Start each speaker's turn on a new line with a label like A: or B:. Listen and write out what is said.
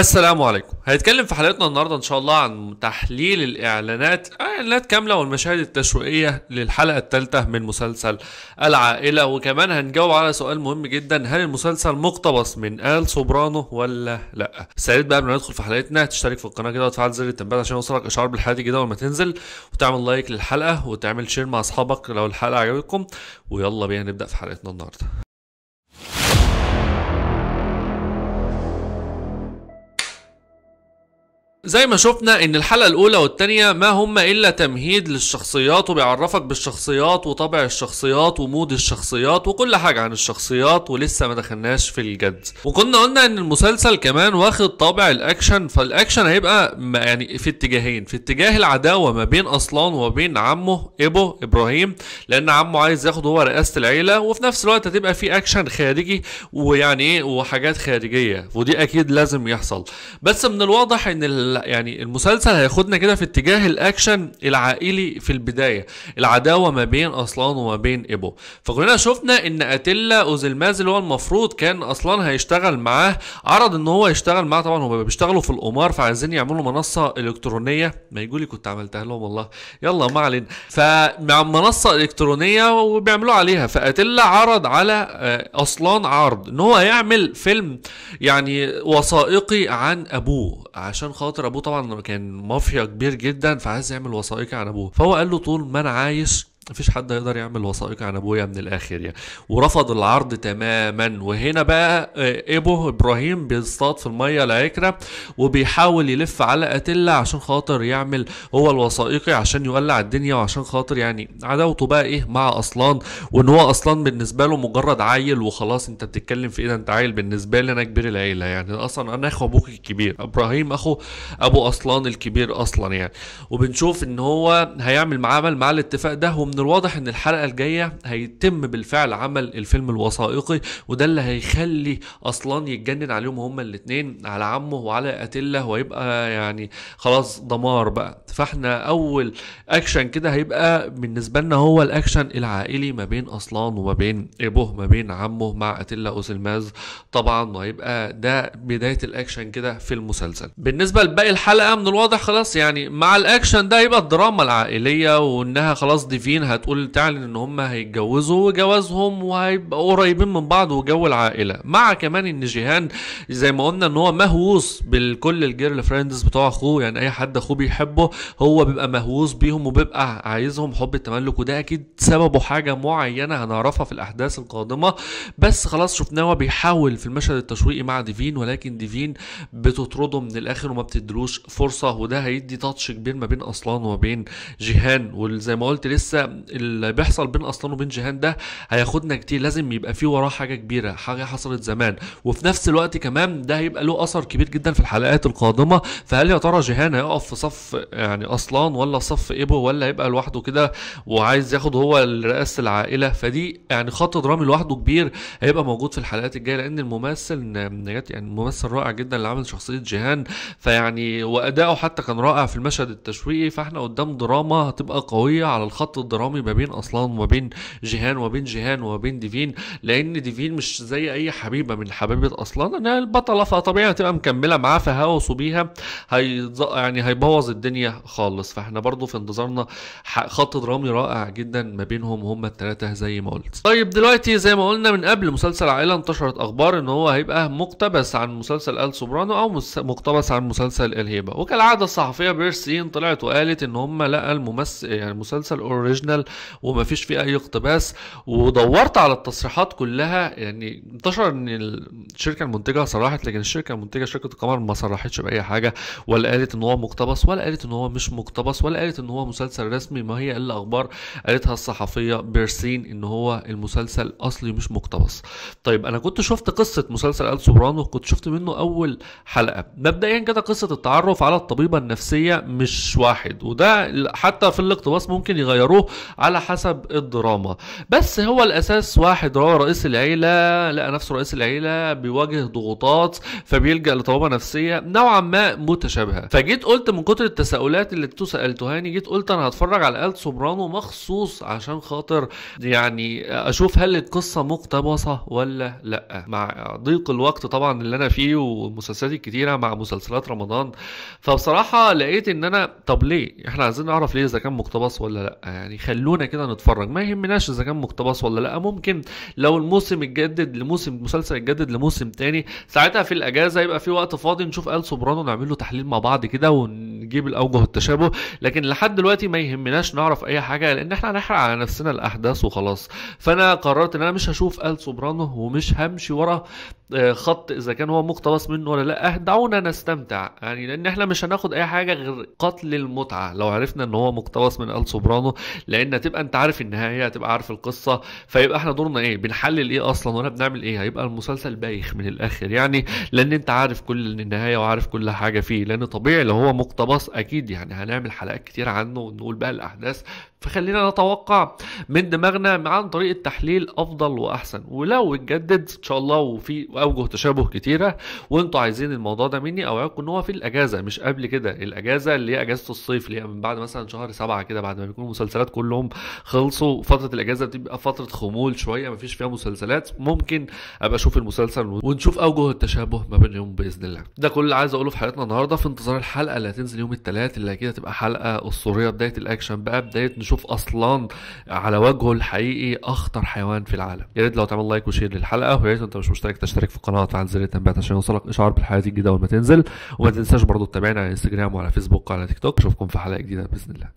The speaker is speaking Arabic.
A: السلام عليكم. هنتكلم في حلقتنا النهارده إن شاء الله عن تحليل الإعلانات إعلانات كاملة والمشاهد التسويقية للحلقة الثالثه من مسلسل العائلة. وكمان هنجاوب على سؤال مهم جدا هل المسلسل مقتبس من آل سوبرانو ولا لأ؟ يا ريت بقى قبل ما ندخل في حلقتنا. تشترك في القناة كده وتفعل زر التنبيهات عشان يوصلك إشعار بالحلقة دي كده أول ما تنزل. وتعمل like للحلقة وتعمل share مع أصحابك لو الحلقة عجبتكم. ويلا بينا نبدأ في حلقتنا النهارده. زي ما شفنا إن الحلقة الأولى والتانية ما هم إلا تمهيد للشخصيات وبيعرفك بالشخصيات وطبع الشخصيات و mood الشخصيات وكل حاجة عن الشخصيات ولسه ما دخلناش في الجد. وكنا قلنا إن المسلسل كمان واخد طابع الأكشن فالأكشن هيبقى يعني في اتجاهين في اتجاه العداوة ما بين أصلان وبين عمه ابو إبراهيم لأن عمه عايز ياخد هو رئاسة العيلة وفي نفس الوقت هتبقى في أكشن خارجي ويعني إيه وحاجات خارجية ودي أكيد لازم يحصل. بس من الواضح إن ال- يعني المسلسل هياخدنا كده في اتجاه الأكشن العائلي في البداية. العداوة ما بين أصلان وما بين ابو فكلنا شفنا إن أتيلا اوزلماز اللي هو المفروض كان أصلان هيشتغل معاه عرض إن هو يشتغل معاه. طبعا هم بيشتغلوا في القمار فعايزين يعملوا منصة إلكترونية. ما يقولي كنت عملتها لهم والله. يلا ما علينا. فمع منصه إلكترونية وبيعملوا عليها. فأتيلا عرض على آه، أصلان عرض إن هو يعمل فيلم يعني وثائقي عن أبوه عشان خاطر أبوه طبعا كان مافيا كبير جدا فعايز يعمل وثائقي عن أبوه. فهو قال له طول ما أنا عايش مفيش حد يقدر يعمل وثائقي عن أبويا من الآخر يعني. ورفض العرض تماما. وهنا بقى آه، إبو إبراهيم بيصطاد في المية العكره وبيحاول يلف على أتيلا عشان خاطر يعمل هو الوثائقي عشان يولع الدنيا وعشان خاطر يعني عداوته بقى إيه مع أصلان. وإن هو أصلا بالنسبة له مجرد عيل وخلاص أنت بتتكلم في إيه؟ ده أنت عيل بالنسبة لي أنا كبير العيلة يعني. أصلا أنا أخو أبوك الكبير. إبراهيم أخو أبو أصلان الكبير أصلا يعني. وبنشوف إن هو هيعمل معاه عمل مع الاتفاق ده ومن الواضح إن الحلقة الجاية هيتم بالفعل عمل الفيلم الوثائقي وده اللي هيخلي اصلان يتجنن عليهم هما الاثنين على عمه وعلى أتيلا ويبقى يعني خلاص دمار بقى. فاحنا اول اكشن كده هيبقى بالنسبة لنا هو الاكشن العائلي ما بين أصلان وما بين ابوه ما بين عمه مع أتيلا اوزلماز طبعا وهيبقى ده بداية الاكشن كده في المسلسل. بالنسبة لباقي الحلقة من الواضح خلاص يعني مع الاكشن ده يبقى الدراما العائلية وإنها خلاص ديفين هتقول تعلن إن هم هيتجوزوا وجوازهم وهيبقوا قريبين من بعض وجو العائلة. مع كمان إن جيهان زي ما قلنا إن هو مهووس بالكل ال girlfriends بتوع أخوه يعني أي حد أخوه بيحبه هو بيبقى مهووس بيهم وبيبقى عايزهم حب التملك وده أكيد سببه حاجة معينة هنعرفها في الأحداث القادمة. بس خلاص شفناه هو بيحاول في المشهد التشويقي مع ديفين ولكن ديفين بتطرده من الآخر وما بتدلوش فرصة وده هيدي تاتش كبير ما بين أصلان وما بين جيهان. وزي ما قلت لسه اللي بيحصل بين أصلان وبين جيهان ده هياخدنا كتير لازم يبقى فيه وراه حاجة كبيرة حاجة حصلت زمان. وفي نفس الوقت كمان ده هيبقى له أثر كبير جدا في الحلقات القادمة. فهل يا ترى جيهان هيقف في صف يعني أصلان ولا صف أبوه ولا هيبقى لوحده كده وعايز ياخد هو رئاسة العائلة. فدي يعني خط درامي لوحده كبير هيبقى موجود في الحلقات الجاية لأن الممثل نجاة يعني ممثل رائع جدا اللي عامل شخصية جيهان. فيعني وأداؤه حتى كان رائع في المشهد التشويقي. فإحنا قدام دراما هتبقى قوية على الخط الدرامي ما بين أصلان وما بين جيهان وما بين جيهان وما بين ديفين لأن ديفين مش زي أي حبيبة من حبايبه أصلان. انها البطلة فطبيعي هتبقى مكملة معاه فهوسه بيها هيز... يعني هيبوظ الدنيا. خالص. فاحنا برضو في انتظارنا خط درامي رائع جدا ما بينهم هما الثلاثه زي ما قلت. طيب دلوقتي زي ما قلنا من قبل مسلسل عائلة انتشرت أخبار إن هو هيبقى مقتبس عن مسلسل آل سوبرانو أو مقتبس عن مسلسل الهيبه وكالعادة الصحفية بيرسين طلعت وقالت إن هم لقى الممثل يعني مسلسل original ومفيش فيه أي اقتباس. ودورت على التصريحات كلها يعني انتشر إن الشركة المنتجة صرحت لكن الشركة المنتجة شركة القمر ما صرحتش بأي حاجة ولا قالت إن هو مقتبس ولا قالت إن هو مش مقتبس ولا قالت إن هو مسلسل رسمي. ما هي إلا أخبار قالتها الصحفية بيرسين إن هو المسلسل أصلي مش مقتبس. طيب أنا كنت شفت قصة مسلسل آل سوبرانو كنت شفت منه أول حلقة. مبدئيا كده قصة التعرف على الطبيبة النفسية مش واحد وده حتى في الاقتباس ممكن يغيروه على حسب الدراما. بس هو الأساس واحد هو رئيس العيلة لقى نفسه رئيس العيلة بيواجه ضغوطات فبيلجأ لطبابه نفسية نوعا ما متشابهة. فجيت قلت من كتر التساؤلات السؤالات اللي أنتوا سالتوهاني جيت قلت أنا هتفرج على آل سوبرانو مخصوص عشان خاطر يعني أشوف هل القصة مقتبسة ولا لأ. مع ضيق الوقت طبعا اللي أنا فيه والمسلسلات الكتيرة مع مسلسلات رمضان. فبصراحة لقيت إن أنا طب ليه؟ إحنا عايزين نعرف ليه إذا كان مقتبس ولا لأ. يعني خلونا كده نتفرج. ما يهمناش إذا كان مقتبس ولا لأ. ممكن لو الموسم اتجدد لموسم مسلسل اتجدد لموسم تاني ساعتها في الأجازة يبقى في وقت فاضي نشوف آل سوبرانو نعمل له تحليل مع بعض كده ونجيب الأوجه التشابه لكن لحد دلوقتي ما يهمناش نعرف أي حاجة لأن إحنا هنحرق على نفسنا الأحداث وخلاص. فأنا قررت إن أنا مش هشوف آل سوبرانو ومش همشي ورا آه، خط إذا كان هو مقتبس منه ولا لأ. دعونا نستمتع يعني لأن إحنا مش هناخد أي حاجة غير قتل المتعة لو عرفنا إن هو مقتبس من آل سوبرانو لأن هتبقى أنت عارف النهاية هتبقى عارف القصة. فيبقى إحنا دورنا إيه؟ بنحلل إيه أصلا ولا بنعمل إيه؟ هيبقى المسلسل بايخ من الآخر يعني لأن أنت عارف كل النهاية وعارف كل حاجة فيه لأن طبيعي لو هو مقتبس أكيد يعني هنعمل حلقات كتير عنه ونقول بقى الأحداث فخلينا نتوقع من دماغنا عن طريقه تحليل أفضل وأحسن. ولو اتجدد إن شاء الله وفي أوجه تشابه كتيرة وأنتوا عايزين الموضوع ده مني اوعدكم إن هو في الأجازة مش قبل كده. الأجازة اللي هي أجازة الصيف اللي هي من بعد مثلا شهر سبعة كده بعد ما بيكونوا المسلسلات كلهم خصوصا فترة الأجازة بتبقى فترة خمول شوية مفيش فيها مسلسلات. ممكن أبقى أشوف المسلسل ونشوف أوجه التشابه ما بينهم بإذن الله. ده كل اللي عايز أقوله في حلقتنا النهارده. في انتظار الحلقة اللي هتنزل يوم الثلاث اللي أكيد هتبقى حلقة أسطورية بداية الأكشن بقى بداية نشوف أصلان على وجهه الحقيقي أخطر حيوان في العالم. يا ريت لو تعمل like و share للحلقة ويا ريت انت مش مشترك تشترك في القناه وتفعل زر التنبيهات عشان يوصلك إشعار بالحلقات الجديدة أول ما تنزل. وما تنساش برضو تتابعنا على انستجرام وعلى فيسبوك وعلى تيك توك أشوفكم في حلقة جديدة بإذن الله.